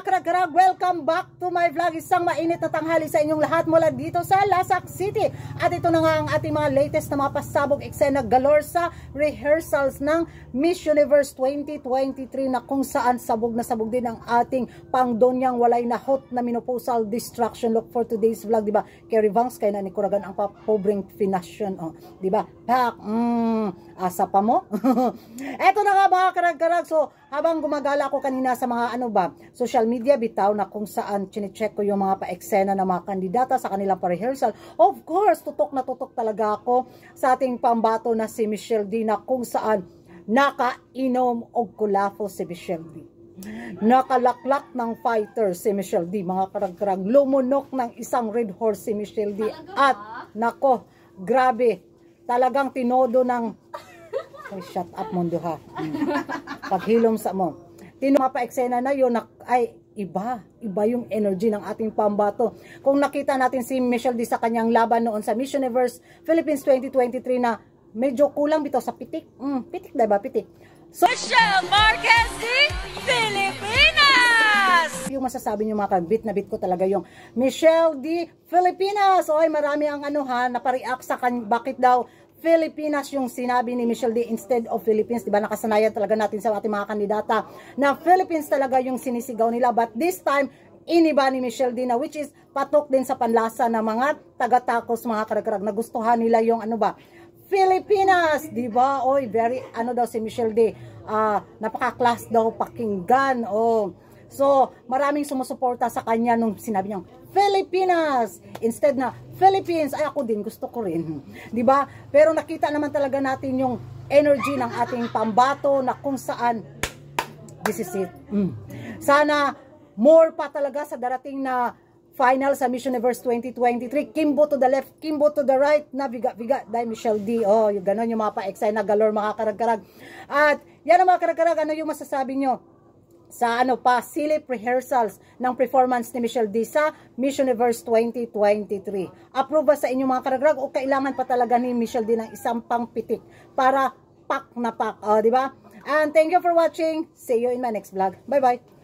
mga karag-karag, welcome back to my vlog. Isang mainit na tanghali sa inyong lahat mula dito sa Lasak City. At ito na nga ang ating mga latest na mga pasabog eksena galore sa rehearsals ng Miss Universe 2023 na kung saan sabog na sabog din ang ating pangdonyang walay na hot na menopausal distraction look for today's vlog, di ba? Kerry Vangs, kaya na ni Kuragan ang papobreng finasyon, oh, di ba? Pak, mm, asa pa mo? Eto na nga mga karag-karag, so habang gumagala ako kanina sa mga ano ba, social media bitaw na kung saan chinecheck ko yung mga pa-eksena ng mga kandidata sa kanilang pa-rehearsal. Of course, tutok na tutok talaga ako sa ating pambato na si Michelle D na kung saan nakainom og kulafo si Michelle D. Nakalaklak ng fighter si Michelle D. Mga karag-karag, lumunok ng isang red horse si Michelle D. At, nako, grabe, talagang tinodo ng Ay, shut up, mundo ha. Paghilom sa mo. Tinuma pa eksena na yun, na, ay, iba. Iba yung energy ng ating pambato. Kung nakita natin si Michelle D sa kanyang laban noon sa Miss Universe Philippines 2023 na medyo kulang bitaw sa pitik. Mm, pitik, diba? Pitik. So, Michelle Marquez di Pilipinas! yung masasabi niyo mga bit na bit ko talaga yung Michelle D. Filipinas. Oy, marami ang ano ha, napareact sa kan bakit daw Filipinas yung sinabi ni Michelle D instead of Philippines. Diba nakasanayan talaga natin sa ating mga kandidata na Philippines talaga yung sinisigaw nila. But this time, iniba ni Michelle D na which is patok din sa panlasa ng mga taga-takos, mga karag-karag. Nagustuhan nila yung ano ba, Filipinas, di ba? Oy, very ano daw si Michelle D. Uh, napaka-class daw pakinggan. Oh. So, maraming sumusuporta sa kanya nung sinabi niya, Filipinas! Instead na, Philippines, ay ako din, gusto ko rin. di ba? Pero nakita naman talaga natin yung energy ng ating pambato na kung saan, this is it. Mm. Sana, more pa talaga sa darating na final sa Miss Universe 2023. Kimbo to the left, Kimbo to the right, na biga, biga, dahil Michelle D. Oh, yung ganon yung mga pa-excite na galore, mga karag-karag. At yan ang mga karag-karag, ano yung masasabi nyo? Sa ano pa silip rehearsals ng performance ni Michelle D sa Miss Universe 2023. Approve ba sa inyong mga karagrag o kailangan pa talaga ni Michelle D ng isang pang pitik para pak na pak, oh, di ba? And thank you for watching. See you in my next vlog. Bye-bye.